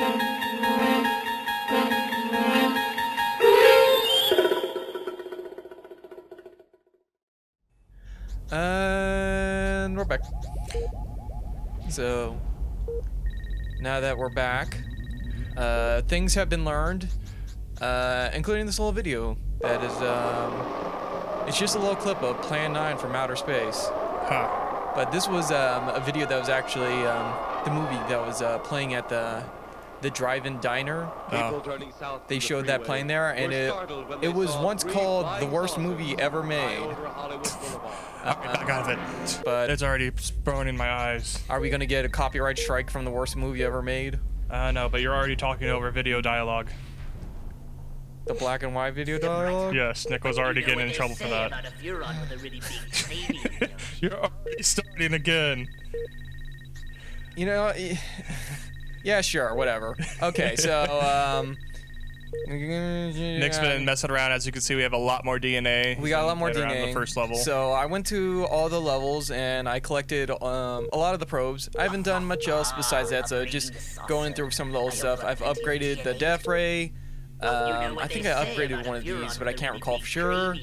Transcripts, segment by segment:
And we're back. So, now that we're back, uh, things have been learned, uh, including this little video that is, um, it's just a little clip of Plan 9 from outer space. Huh. But this was um, a video that was actually um, the movie that was uh, playing at the the drive-in diner. Oh. They showed that playing there, and it it was once called the worst movie ever made. I got it. But It's already burning in my eyes. are we gonna get a copyright strike from the worst movie ever made? Uh, no, but you're already talking over video dialogue. The black and white video dialogue? Yes, Nick was already getting in trouble for that. you're already starting again. You know, y- yeah, sure, whatever. Okay, so um, Nick's been messing around. As you can see, we have a lot more DNA. We got a lot more DNA. The first level. So I went to all the levels and I collected um, a lot of the probes. I haven't done much else besides that. So just going through some of the old stuff. I've upgraded the death ray. Um, I think I upgraded one of these, but I can't recall for sure.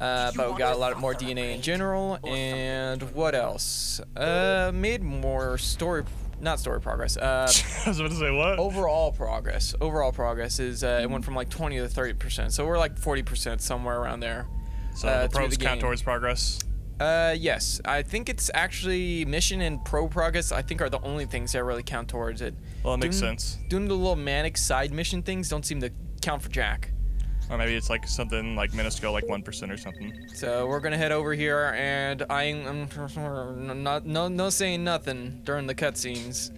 Uh, but we got a lot more DNA in general. And what else? Uh, made more story, not story progress. Uh, I was about to say what? overall progress. Overall progress is uh, it went from like 20 to 30 percent. So we're like 40 percent somewhere around there. so uh, the probes the count towards progress. Uh, yes. I think it's actually mission and pro progress. I think are the only things that really count towards it. Well, it makes Doing- sense. Doing the little manic side mission things don't seem to count for jack. Or maybe it's like something like minuscule, like one percent or something. So we're gonna head over here, and I'm, I'm not no no saying nothing during the cutscenes.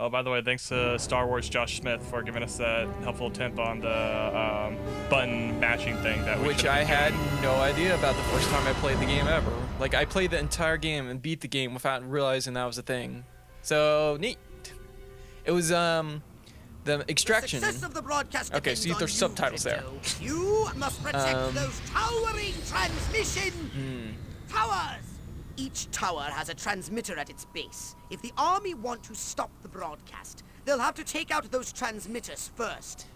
Oh, by the way, thanks to Star Wars Josh Smith for giving us that helpful tip on the um, button matching thing that we Which I had no idea about the first time I played the game ever. Like I played the entire game and beat the game without realizing that was a thing. So neat. It was um the extraction. Success of the broadcast Okay, depends see if there's you, subtitles there. You must protect Um, those towering transmission Hmm. towers. Each tower has a transmitter at its base. If the army want to stop the broadcast, they'll have to take out those transmitters first.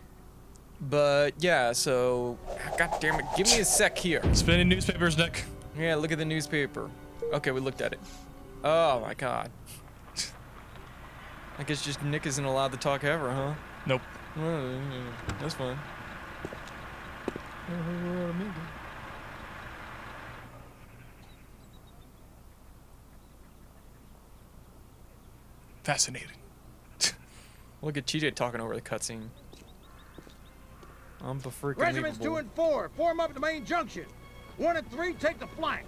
But yeah, so god damn it, give me a sec here. Spinning newspapers, Nick. Yeah, look at the newspaper. Okay, we looked at it. Oh my god. I guess just Nick isn't allowed to talk ever, huh? Nope. Well, yeah, that's fine. Fascinating. Look at TJ talking over the cutscene. I'm the freaking Regiments two and four, form up at the main junction. One and three, take the flank.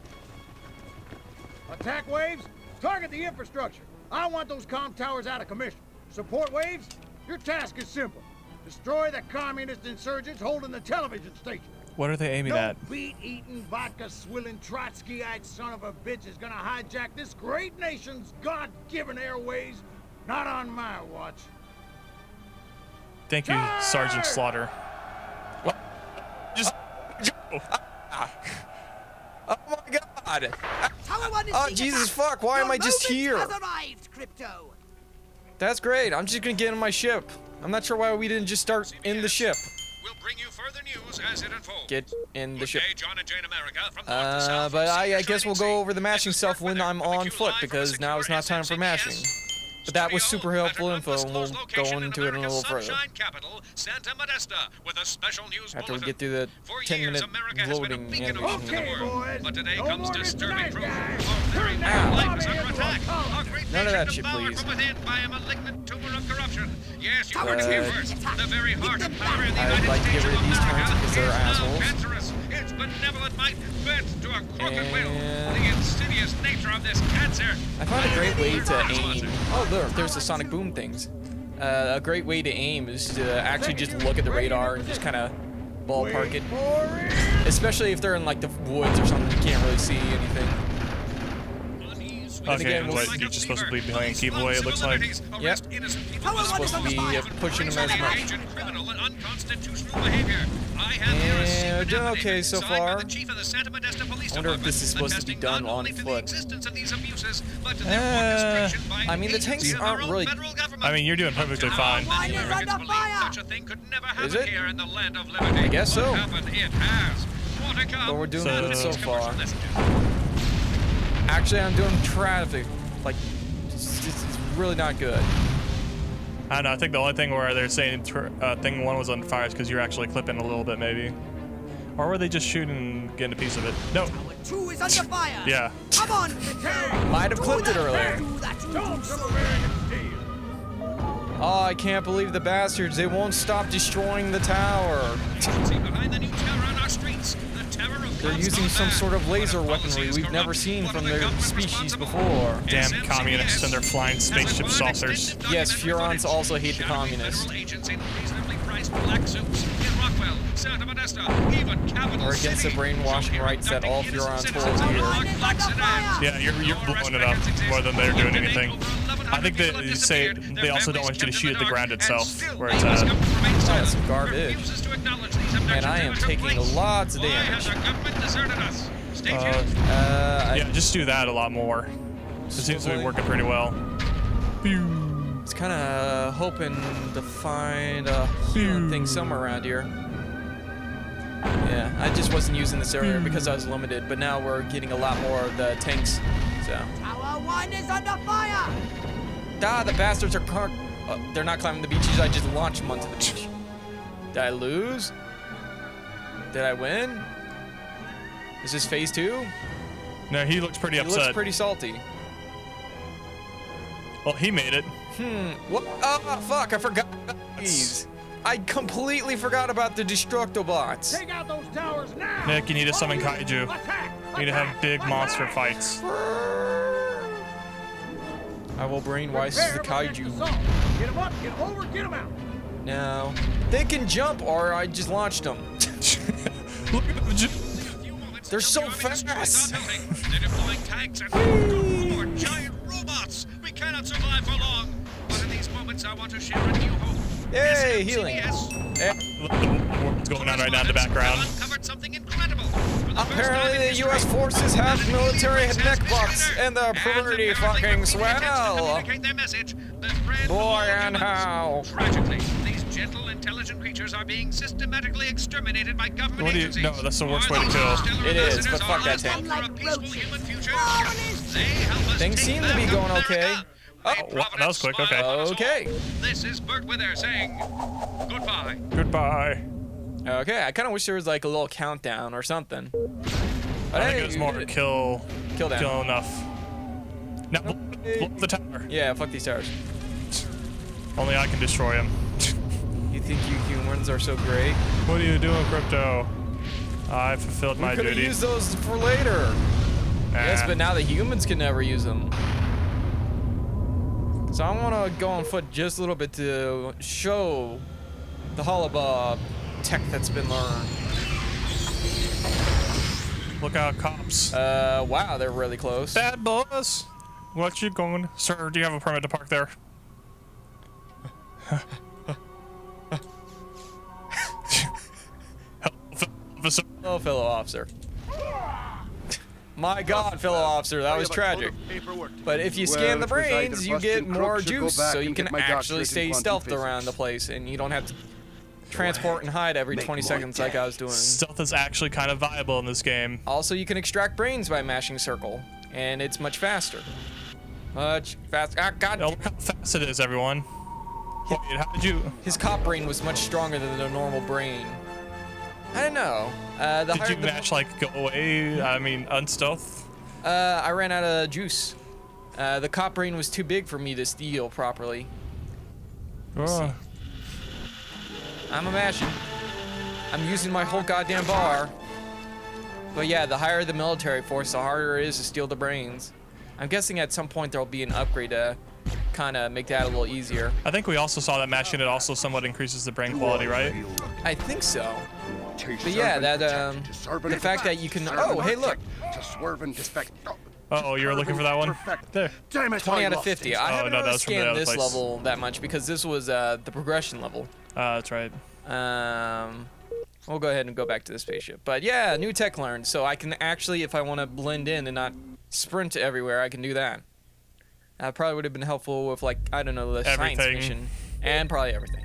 Attack waves, target the infrastructure. I want those comm towers out of commission. Support waves, your task is simple. Destroy the communist insurgents holding the television station. What are they aiming no at? beat-eating, vodka-swilling, Trotskyite son of a bitch is gonna hijack this great nation's God-given airways. Not on my watch. Thank you, Sergeant Slaughter. What? Just go. Oh. oh my god! Tower one is Oh, Jesus attacked. fuck, why Your am I just moment here? Has arrived, Crypto. That's great. I'm just gonna get in my ship. I'm not sure why we didn't just start in the ship. We'll bring you further news as it unfolds. Get in the Good ship. John and Jane America, from north Uh, but I, I guess we'll go over the matching stuff when I'm on foot because now is secure not time for SNCPS. mashing. But that was super helpful info, and we'll go location into it in a little further. Capital, Santa Modesta, with a special news After we get through the For 10 years, minute America has been a loading beacon of animation. hope the Okay, world. boys. But today No comes disturbing proof. Our very Turn very that life is under attack. Column. Our great None of that shit, please. from within by a malignant tumor of corruption. Yes, you heard Uh, it here first. The very heart of power in the I'd United like to get States rid of of these turns because they're is now assholes. cancerous. Its benevolent might bent to a crooked will. The insidious nature of this cancer. I found a great way to aim. Oh, look, there's the sonic boom things. Uh, a great way to aim is to actually just look at the radar and just kind of ballpark it. Especially if they're in like the woods or something, you can't really see anything. Okay, again, what, we'll- you're just supposed to be behind a keyboard, it looks like. Yep. Supposed to be uh, pushing them as much. criminal and unconstitutional behavior. I have here a secret uh, okay, so far. the chief of the Santa Modesta Police I wonder if this is supposed to be done on the foot. existence of these abuses, but to Uh, their orchestration by I mean, the tanks aren't really. I mean, you're doing perfectly fine. Is Americans under believe fire? such a thing could never happen Is it? here in the land of liberty. I guess so. happen it has. More to come. But we're doing So- good so Let's far. Commercial messages. Actually, I'm doing traffic. Like, it's, it's it's really not good. I don't know. I think the only thing where they're saying tr- uh, thing one was on fire is because you're actually clipping a little bit, maybe. Or were they just shooting and getting a piece of it? No. Tower two is under fire. Yeah. Come on, Peter. Might have clipped it earlier. Do that. Show 'em some American steel. Oh, I can't believe the bastards. They won't stop destroying the tower. They're using some sort of laser weaponry we've never seen from their species before. Damn communists and their flying spaceship saucers. Yes, Furons also hate the communists. federal agents in reasonably priced black suits in Rockwell, Santa Modesta, even Capital We're against the brainwashing Shown rights that all Furons citizens hold in dear. black- black sedans. Yeah, you're, you're blowing it up more than they're doing anything. I think people they say they also don't want you to shoot at the ground itself, where it's US at. Oh, that's garbage. Refuses to acknowledge these abductions And I am taking place. lots of Why damage. has our government deserted us? Stay Uh, tuned. Uh, I- Yeah, just do that a lot more. It seems to be working pretty well. I was kind of hoping to find a thing somewhere around here. Yeah, I just wasn't using this earlier because I was limited, but now we're getting a lot more of the tanks. So, Tower one is under fire. ah, the bastards are car- uh, they're not climbing the beaches. I just launched them onto the beach. Did I lose? Did I win? Is this phase two? No, he looks pretty He upset. looks pretty salty. well, he made it. Hmm. What? Oh, fuck! I forgot. about These. I completely forgot about the Destructobots. Take out those towers now. Nick, you need to summon kaiju. Attack. You need to have big attack. monster fights. I will brainwash the Prepare for next kaiju. Get him up, get 'em over, get 'em out. No. They can jump, or I just launched them. Look at them. ju- few moments They're so the army destroys our fast. building. They're deploying tanks and good lord, giant robots. We cannot survive for long. But in these moments, I want to share a new hope. Yay, SMCBS healing. Eh, What's going on right now in the background? Uncovered something incredible. For the first time in Apparently, the U.S. forces have military enemy neck has bucks, visited, and they're pretty fucking repeated swell. communicate their message, befriend Boy, and how. Tragically, these gentle, intelligent creatures are being systematically exterminated by government What do you- agencies. no, that's the worst way to kill. stellar It is, but fuck that on tank. Like peaceful roaches. human future. Colonists. They help us Things seem to be going okay. America. Oh, May wow, that was quick, okay. on us all. Okay. This is Bert Wither saying goodbye. Goodbye. Okay, I kind of wish there was like a little countdown or something. But I hey, think it was more did it. kill, Kill down. kill enough. Now, blow, blow up the tower. Yeah, fuck these towers. Only I can destroy him. Think you humans are so great? What are you doing, Crypto? I fulfilled my duty. we could used those for later. Yes, Nah. but now the humans can never use them. So I want to go on foot just a little bit to show the Holobob tech that's been learned. Look out, cops. Uh, wow, they're really close. Bad boys. What you going? Sir, do you have a permit to park there? Oh, fellow officer. My God, fellow officer, that was tragic. But if you scan the Well, it was either brains, you get more crooks or go juice, so you can actually stay stealthed around the place, and you don't have to transport and hide every 20 seconds like I was doing. Stealth is actually kind of viable in this game. Also, you can extract brains by mashing circle, and it's much faster. Much faster. Ah, God. Look how fast it is, everyone. Wait, how did you? His cop brain was much stronger than the normal brain. I don't know. Uh, the Did you match like go away? I mean, unstealth. Uh, I ran out of juice. Uh, the cop brain was too big for me to steal properly. Oh, I'm a mashing. I'm using my whole goddamn bar. But yeah, the higher the military force, the harder it is to steal the brains. I'm guessing at some point there'll be an upgrade to kind of make that a little easier. I think we also saw that matching it also somewhat increases the brain quality, right? I think so. But yeah, that, um, the fact that you can- oh, hey, look. To swerve and defect. Oh, you were looking for that one? There. Damn it, 20 I out of 50. I Oh, haven't no, really was from the scanned this place. level that much because this was uh, the progression level. Uh, that's right. Um, we'll go ahead and go back to the spaceship. But yeah, new tech learned, so I can actually, if I want to blend in and not sprint everywhere, I can do that. That probably would have been helpful with like I don't know the science Everything. mission and probably everything.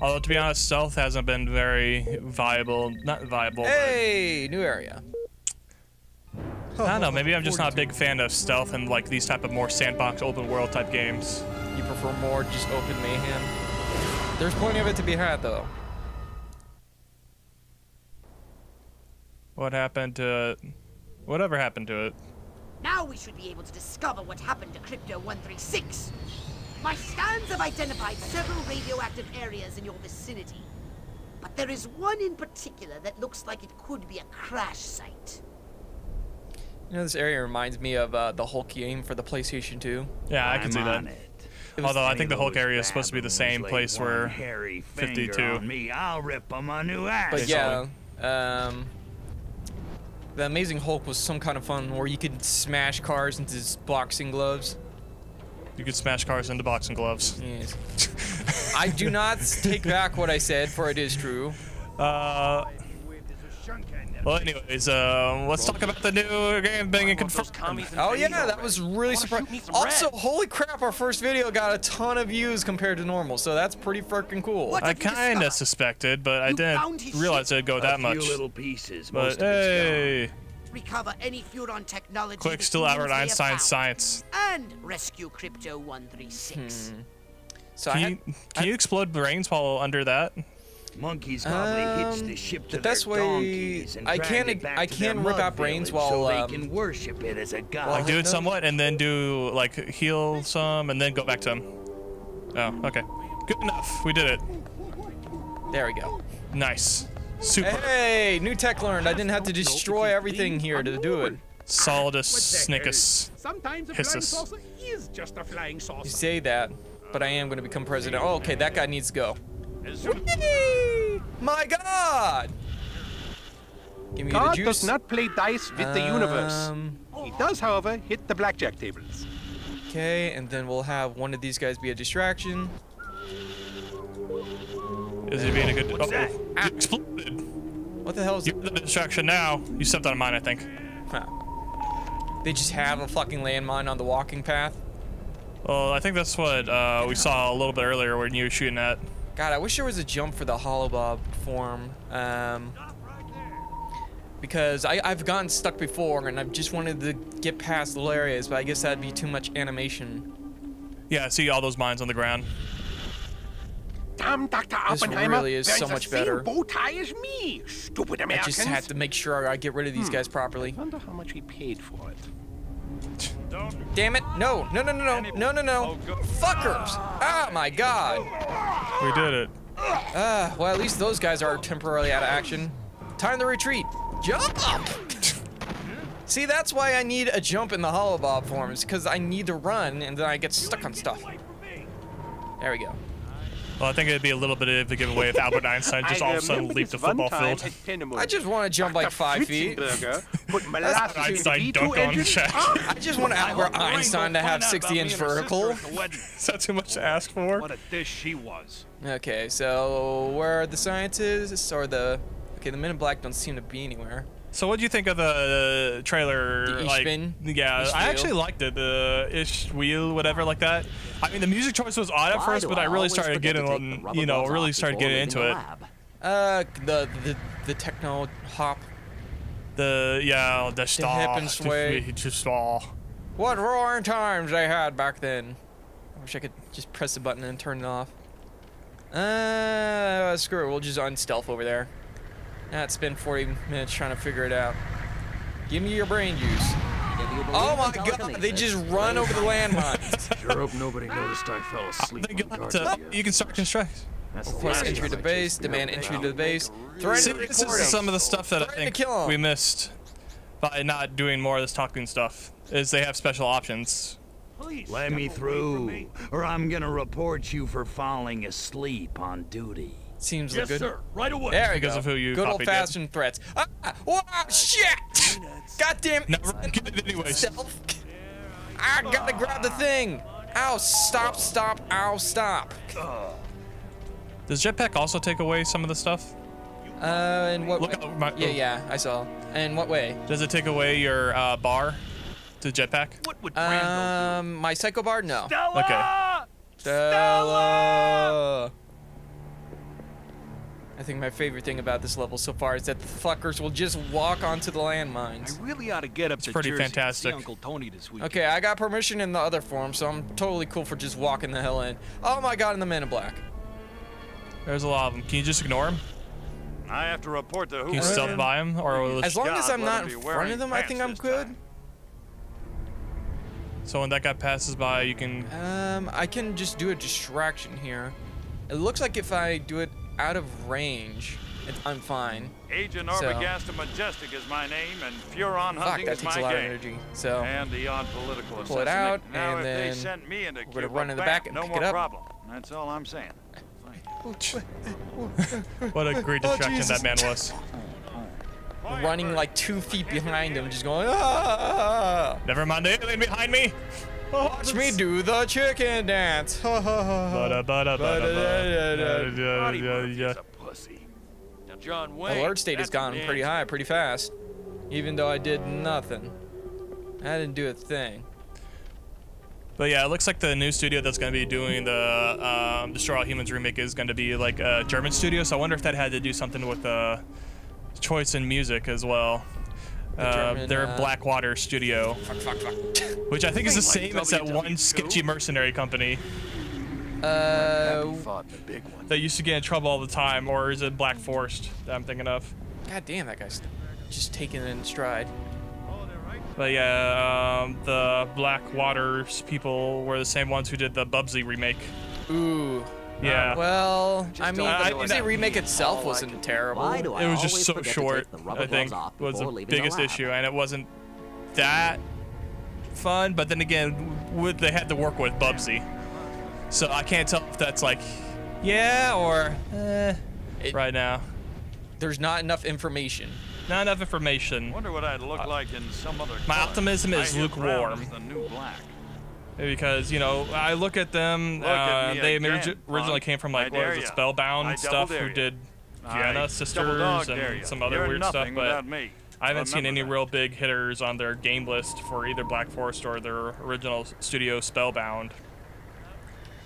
Although to be honest, stealth hasn't been very viable. Not viable. but- Hey, new area. I don't know. Maybe I'm just not a big fan of stealth and like these type of more sandbox open world type games. You prefer more just open mayhem? There's plenty of it to be had though. What happened to it? Whatever happened to it? Now we should be able to discover what happened to Crypto 136. My scans have identified several radioactive areas in your vicinity. But there is one in particular that looks like it could be a crash site. You know, this area reminds me of uh, the Hulk game for the PlayStation 2. Yeah, I can I'm see that. Although I think the Hulk area is supposed to be the same place where hairy 52. me, I'll rip 'em a new ass. But yeah, um, the Amazing Hulk was some kind of fun where you could smash cars into his boxing gloves. You could smash cars into boxing gloves. Yes. I do not take back what I said, for it is true. Uh, well, anyways, uh, let's talk about the new game being confirmed. Oh yeah, that was really surprising. Also, holy crap, our first video got a ton of views compared to normal, so that's pretty freaking cool. I kind of suspected, but I didn't realize it'd go a that few much. little pieces, But of it's hey, Recover any Furon technology. quick, still humans Albert may have Einstein's found, science. And rescue Crypto 136. So I Can had, you can you explode brains while under that? Monkeys probably hitched Um, the ship to the best their way- donkeys and I can- it back I can their rip out brains while, so um, they can worship it as a god. Like do it somewhat, and then do like heal some, and then go back to him. Oh, okay. Good enough. We did it. there we go. Nice. Super. Hey, new tech learned. I didn't have to destroy everything here to do it. Solidus Snickus. Sometimes a Hissus. flying saucer is just a flying saucer. You say that, but I am going to become president. Oh, okay, that guy needs to go. Whee! My God! Give me the God juice. does not play dice with the universe. Um, He does, however, hit the blackjack tables. Okay, and then we'll have one of these guys be a distraction. Is he being a good? Oh, that? What the hell is You're the distraction now. You stepped on mine, I think. Huh. They just have a fucking landmine on the walking path. Well, I think that's what uh, we saw a little bit earlier when you were shooting at. God, I wish there was a jump for the holobob form. Um, because I, I've gotten stuck before and I've just wanted to get past little areas, but I guess that'd be too much animation. Yeah, I see all those mines on the ground i Dr. Oppenheimer. This really is so much better. bow tie as me, stupid Americans. I just had to make sure I get rid of these hmm. guys properly. I wonder how much he paid for it. Damn it. No, no, no, no, no, no, no, no. Oh, Fuckers. Oh, my God. We did it. Uh, well, at least those guys are temporarily out of action. Time to retreat. Jump up. See, that's why I need a jump in the holobob forms, because I need to run and then I get stuck on stuff. There we go. Well, I think it'd be a little bit of a giveaway if Albert Einstein just all of a sudden remember leaped the this one football field. I just want to jump like five feet. Fritzenberger put molasses in Einstein V2 dunked on engine. Shaq. I just want Albert Einstein to have 60 inch vertical. Is that too much to ask for? What a dish she was. Okay, so where are the scientists or the? Okay, the Men in Black don't seem to be anywhere. So what do you think of the uh, trailer? The like, yeah, Ishwheel? I actually liked it. The ish wheel, whatever, like that. I mean, the music choice was odd at Why first, but I I really started getting, on- you know, really started getting into it. lab? Uh, the the the techno hop. The yeah, the hip star, and sway. the just star. What roaring times they had back then. I wish I could just press the button and turn it off. Uh, screw it. We'll just unstealth over there. Not spend 40 minutes trying to figure it out. Give me your brain juice. If you believe Oh my god, they just run over the landmines. Sure hope nobody noticed I fell oh asleep think you'll on have guard uh, to, duty. you can start uh, construct. That's the Request entry to base, demand entry to the base. See, this is some of the stuff that I think we missed by not doing more of this talking stuff. Is they have special options. Let me through, or I'm gonna report you for falling asleep on duty. Seems like Yes, good. sir. Right away. There we Because go. of who you Good old fashioned threats. Ah, wow, shit! God damn it. Never get it anyway. Self. I gotta grab the thing. Ow, stop, stop, ow, stop. Does jetpack also take away some of the stuff? Uh, in what Look way? out, my- yeah, oh. yeah, I saw. In what way? Does it take away your uh, bar? to jetpack? What would Um, my Psycho Bar? No. Okay. Stella! Stella. I think my favorite thing about this level so far is that the fuckers will just walk onto the landmines. I really ought to get up to pretty Jersey fantastic. see Uncle Tony this weekend. Okay, I got permission in the other form, so I'm totally cool for just walking the hell in. Oh my god, and the Men in Black. There's a lot of them. Can you just ignore them? I have to report to who. Can you stealth by them, or will As long as I'm not him in front of them, I think I'm good. time. so when that guy passes by, you can. Um, I can just do a distraction here. It looks like if I do it out of range, it, I'm fine. Agent So- Arbogast Majestic is my name, and Furon Fuck, hunting that is takes my a lot of game. energy. So And the odd political Pull it assassinate. out, now, and if then they sent me into we're gonna run in the bam, back and no pick more it up. problem. That's all I'm saying. What a great Oh, distraction Jesus. that man was. running like two feet behind him, just going, ah! ah, ah, ah. Never mind the alien behind me. Watch me do the chicken dance. Ha ha ha ha. Bada, bada, bada, bada. Audie Yeah, Murphy's yeah, a pussy. Now, John Wayne. Alert state has that's gone pretty high, pretty fast. Even though I did nothing. I didn't do a thing. But yeah, it looks like the new studio that's going to be doing the um, Destroy All Humans remake is going to be like a German studio. So I wonder if that had to do something with uh, choice in music as well. Uh, German, their uh, Blackwater studio, Fuck, fuck, fuck. which I think is the Like same as that one sketchy mercenary company Uh, Fought the big one. that used to get in trouble all the time, or is it Black Forest that I'm thinking of? God damn, that guy's just taking it in stride. But yeah, um, the Blackwaters people were the same ones who did the Bubsy remake. Ooh. Yeah. Well, I mean, don't the know what Bubsy that remake itself wasn't terrible. Why do I it was just so short. the I think gloves off was the biggest lab? issue, and it wasn't that fun. But then again, with they had to work with Bubsy, so I can't tell if that's like yeah or eh, It- right now. There's not enough information. Not enough information. Wonder what I'd look like in some other. my color. optimism I is hear brown lukewarm. Because you know I look at them. Look uh, me they again, originally came from like what dare is it. Spellbound stuff, who did I Giana double Sisters and some other You're weird stuff, but me. I haven't seen any that. real big hitters on their game list for either Black Forest or their original studio Spellbound.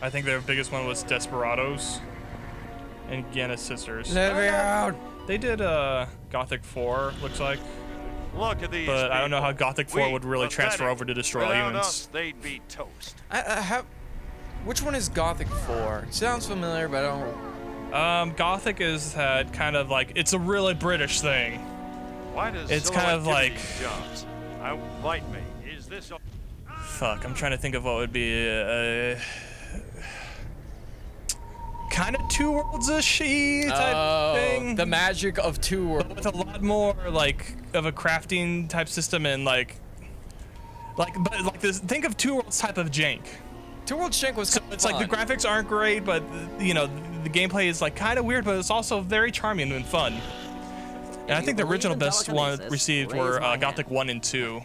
I think their biggest one was Desperados and Giana Sisters. Let me out. They did uh, Gothic 4, looks like. Look at these. But I don't know how. Gothic 4 Weak, would really transfer over to Destroy Without Humans. us, they'd be toast. I, I have. Which one is Gothic 4? Sounds familiar, but I don't. Um, Gothic is had kind of like it's a really British thing. Why does It's kind of like- these jobs? I bite me. Is this? A- Fuck, I'm trying to think of what would be uh, kind of two worlds ish type Oh, thing. the magic of two worlds. with a lot more like of a crafting type system and like like but like this think of two worlds type of jank. Two Worlds Shank was So kinda it's like the graphics aren't great, but you know the, the gameplay is like kind of weird, but it's also very charming and fun. And I think the original best one received were uh. Gothic 1 and 2.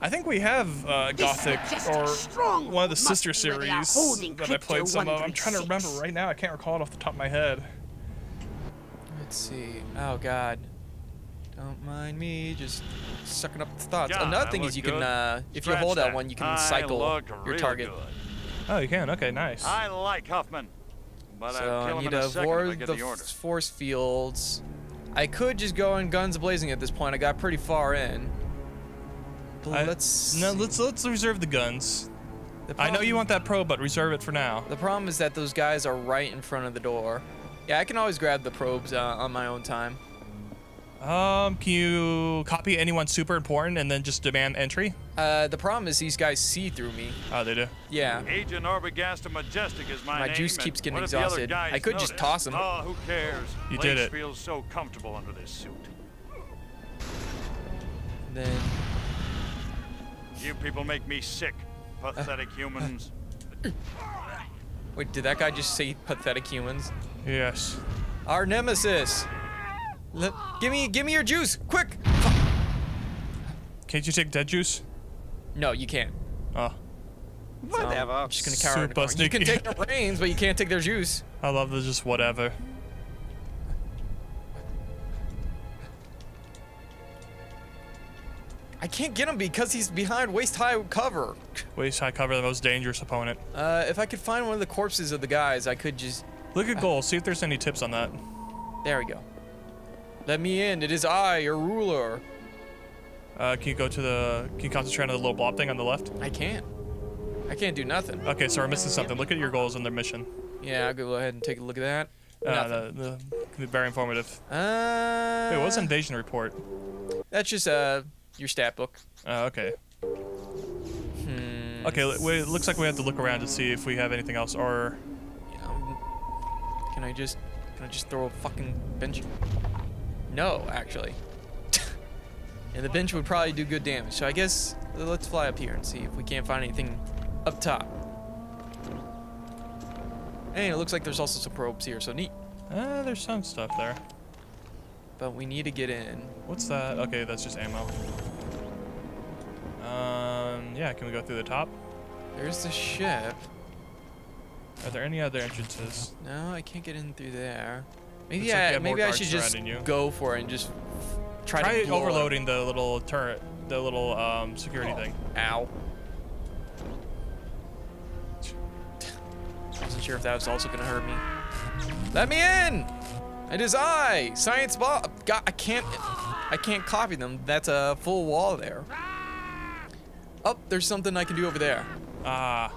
I think we have uh, Gothic or strong one of the sister be where they are series that I played some of. I'm trying to remember right now. I can't recall it off the top of my head. Let's see. Oh God. Don't mind me, just sucking up the thoughts. God, Another thing is you can, uh, if you hold that that. one, you can I cycle your target. good. Oh, you can. Okay, nice. I like Huffman, but So I'll I kill him need in to a second if I avoid the, the force fields. I could just go in guns blazing at this point. I got pretty far in. But I- let's. no. Let's let's reserve the guns. the I know you want that probe, but reserve it for now. The problem is that those guys are right in front of the door. Yeah, I can always grab the probes uh, on my own time. Um, can you copy anyone super important and then just demand entry? Uh, the problem is these guys see through me. Oh, they do. Yeah. Agent Arbogast Majestic is my, My name. juice keeps getting what if the other exhausted? I could just toss toss 'em. Oh, who cares? You Lace did it. feels so comfortable under this suit. Then You people make me sick, pathetic humans. wait, did that guy just say pathetic humans? Yes. Our nemesis. Let, give me, give me your juice, quick! Can't you take dead juice? No, you can't. Oh, So Whatever. I'm just gonna cower in the Super corner. You can take their brains, but you can't take their juice. I love the just whatever. I can't get him because he's behind waist-high cover. Waist high cover, the most dangerous opponent. Uh, if I could find one of the corpses of the guys, I could just... Look at goal. See if there's any tips on that. There we go. Let me in. It is I, your ruler. Uh, can you go to the? Can you concentrate on the little blob thing on the left? I can't. I can't do nothing. Okay, so we're missing something. Look at your goals and their mission. Yeah, I'll go ahead and take a look at that. Uh, the, the, very informative. Uh, Wait, what's invasion report? That's just uh your stat book. Uh, okay. Hmm. Okay, wait, it looks like we have to look around to see if we have anything else, or Um, can I just can I just throw a fucking bench? No, actually. and the bench would probably do good damage. So I guess let's fly up here and see if we can't find anything up top. Hey, it looks like there's also some probes here, so neat. uh, there's some stuff there. But we need to get in. What's that? Okay, that's just ammo. Yeah, can we go through the top? There's the ship. Are there any other entrances? No, I can't get in through there. Maybe Looks like I have maybe I should just you. go for it and just try, Try to overloading the little turret, the little um, security thing. Ow. I wasn't sure if that was also gonna hurt me. Let me in! It is I, Science Bob. God, I can't, I can't copy them. That's a full wall there. Oh, there's something I can do over there. Ah.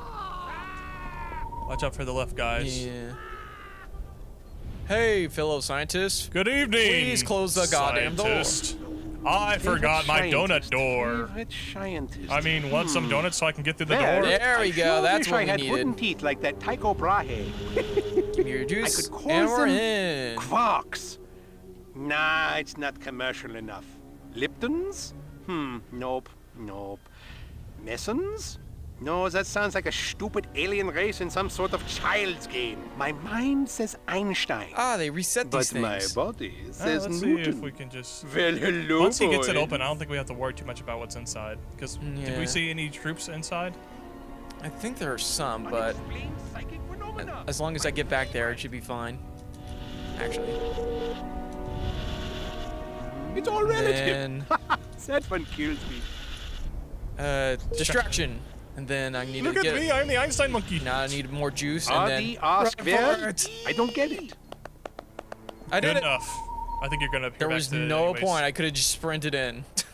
Watch out for the left, guys. Yeah. Hey, fellow scientists. Good evening. Please close the goddamn door. scientist. I forgot my donut door. Favorite scientist. I mean, want some donuts so I can get through the There, door? There we go, sure that's wish what I we had needed. wooden teeth like that Tycho Brahe. Give me your juice, could call and we're them in. Quarks. Nah, it's not commercial enough. Leptons? Hmm, nope, nope. Mesons? No, that sounds like a stupid alien race in some sort of child's game. My mind says Einstein. Ah, they reset these but my things. body Ah, says let's see if we can just. Well, hello, Once he gets it open, I don't think we have to worry too much about what's inside. Because did we see any troops inside? I think there are some, but Unexplained psychic phenomena. as long as I get back there, it should be fine. Actually. It's all relative. Then, that one kills me. Uh, distraction. And then I need to Look to at me, I'm the Einstein monkey. Now I need more juice, and Adi then. ask Run it. I don't get it. I Good did it. enough. I think you're gonna. There was no point. I could have just sprinted in.